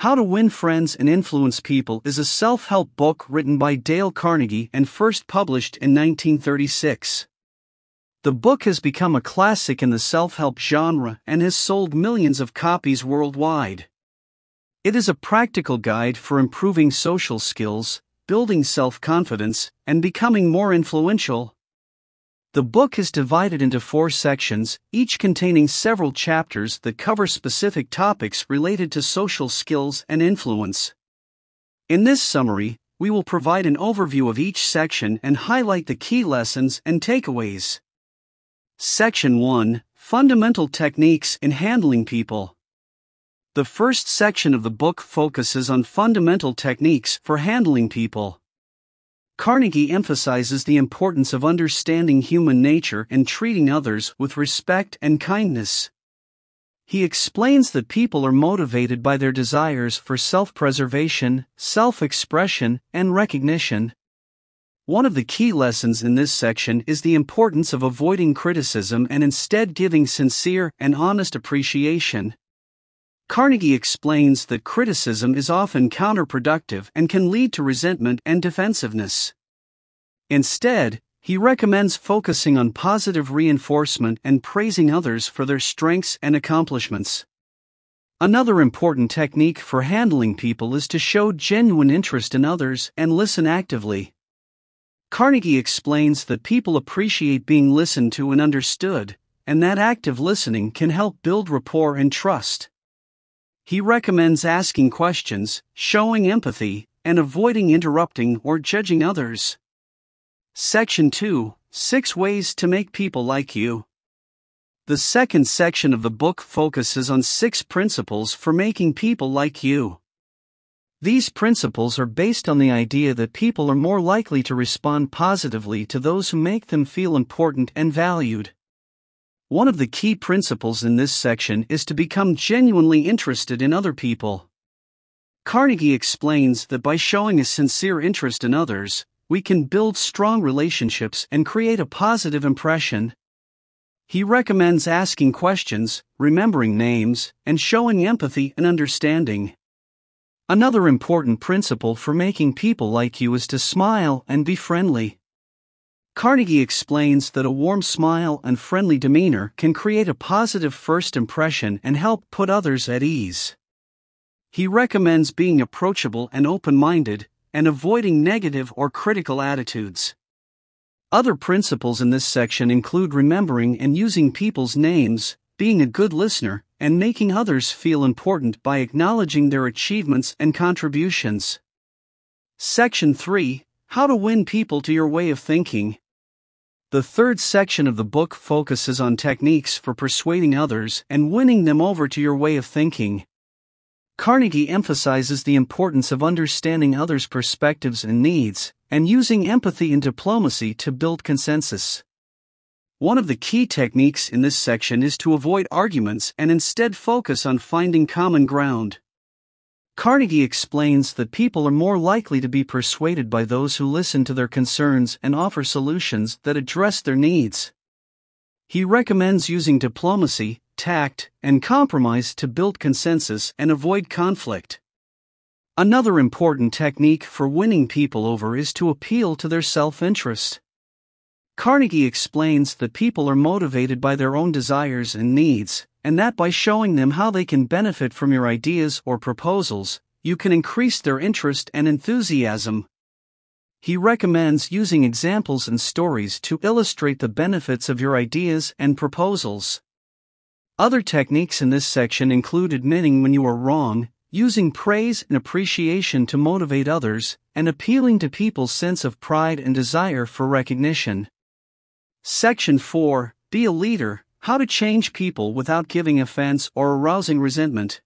How to Win Friends and Influence People is a self help book written by Dale Carnegie and first published in 1936. The book has become a classic in the self help genre and has sold millions of copies worldwide. It is a practical guide for improving social skills, building self confidence, and becoming more influential. The book is divided into four sections, each containing several chapters that cover specific topics related to social skills and influence. In this summary, we will provide an overview of each section and highlight the key lessons and takeaways. Section 1 Fundamental Techniques in Handling People. The first section of the book focuses on fundamental techniques for handling people. Carnegie emphasizes the importance of understanding human nature and treating others with respect and kindness. He explains that people are motivated by their desires for self preservation, self expression, and recognition. One of the key lessons in this section is the importance of avoiding criticism and instead giving sincere and honest appreciation. Carnegie explains that criticism is often counterproductive and can lead to resentment and defensiveness. Instead, he recommends focusing on positive reinforcement and praising others for their strengths and accomplishments. Another important technique for handling people is to show genuine interest in others and listen actively. Carnegie explains that people appreciate being listened to and understood, and that active listening can help build rapport and trust. He recommends asking questions, showing empathy, and avoiding interrupting or judging others. Section 2 Six Ways to Make People Like You. The second section of the book focuses on six principles for making people like you. These principles are based on the idea that people are more likely to respond positively to those who make them feel important and valued. One of the key principles in this section is to become genuinely interested in other people. Carnegie explains that by showing a sincere interest in others, we can build strong relationships and create a positive impression. He recommends asking questions, remembering names, and showing empathy and understanding. Another important principle for making people like you is to smile and be friendly. Carnegie explains that a warm smile and friendly demeanor can create a positive first impression and help put others at ease. He recommends being approachable and open minded, and avoiding negative or critical attitudes. Other principles in this section include remembering and using people's names, being a good listener, and making others feel important by acknowledging their achievements and contributions. Section 3 How to Win People to Your Way of Thinking. The third section of the book focuses on techniques for persuading others and winning them over to your way of thinking. Carnegie emphasizes the importance of understanding others' perspectives and needs, and using empathy and diplomacy to build consensus. One of the key techniques in this section is to avoid arguments and instead focus on finding common ground. Carnegie explains that people are more likely to be persuaded by those who listen to their concerns and offer solutions that address their needs. He recommends using diplomacy, tact, and compromise to build consensus and avoid conflict. Another important technique for winning people over is to appeal to their self interest. Carnegie explains that people are motivated by their own desires and needs, and that by showing them how they can benefit from your ideas or proposals, you can increase their interest and enthusiasm. He recommends using examples and stories to illustrate the benefits of your ideas and proposals. Other techniques in this section include admitting when you are wrong, using praise and appreciation to motivate others, and appealing to people's sense of pride and desire for recognition. Section 4 Be a leader, how to change people without giving offense or arousing resentment.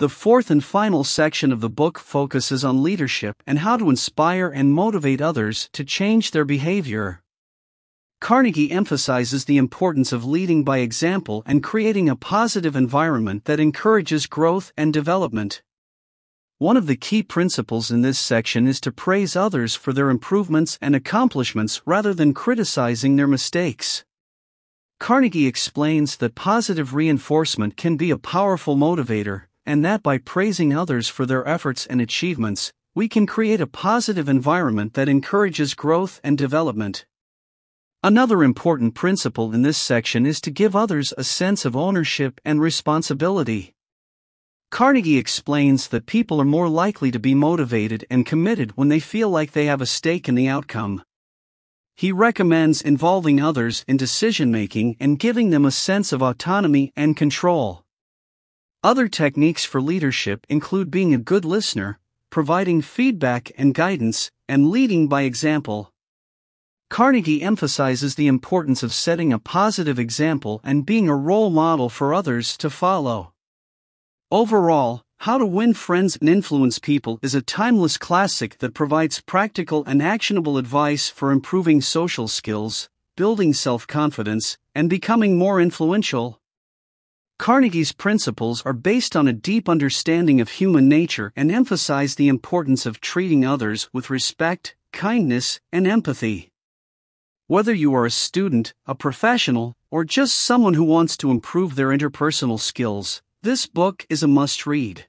The fourth and final section of the book focuses on leadership and how to inspire and motivate others to change their behavior. Carnegie emphasizes the importance of leading by example and creating a positive environment that encourages growth and development. One of the key principles in this section is to praise others for their improvements and accomplishments rather than criticizing their mistakes. Carnegie explains that positive reinforcement can be a powerful motivator, and that by praising others for their efforts and achievements, we can create a positive environment that encourages growth and development. Another important principle in this section is to give others a sense of ownership and responsibility. Carnegie explains that people are more likely to be motivated and committed when they feel like they have a stake in the outcome. He recommends involving others in decision making and giving them a sense of autonomy and control. Other techniques for leadership include being a good listener, providing feedback and guidance, and leading by example. Carnegie emphasizes the importance of setting a positive example and being a role model for others to follow. Overall, How to Win Friends and Influence People is a timeless classic that provides practical and actionable advice for improving social skills, building self confidence, and becoming more influential. Carnegie's principles are based on a deep understanding of human nature and emphasize the importance of treating others with respect, kindness, and empathy. Whether you are a student, a professional, or just someone who wants to improve their interpersonal skills, this book is a must read.